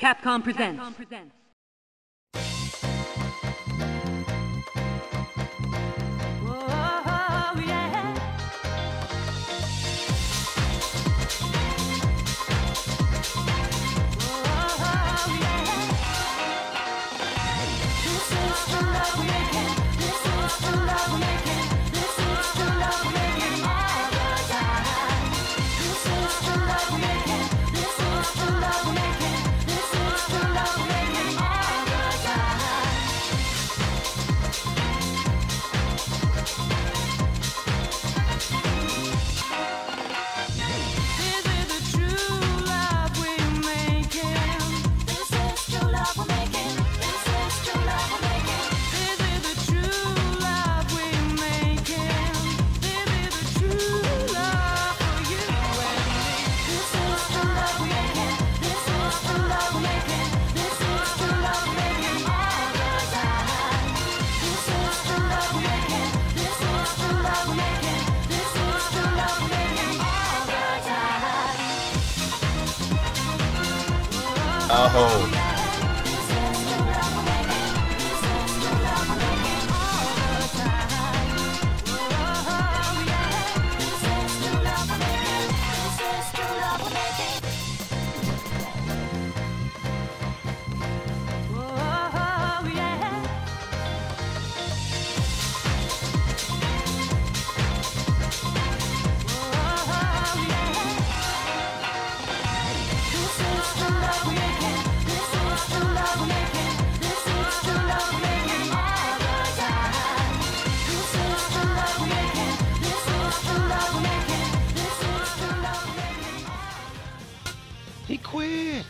Capcom presents. Capcom presents. Oh, oh, this is the love making. Oh. He quit.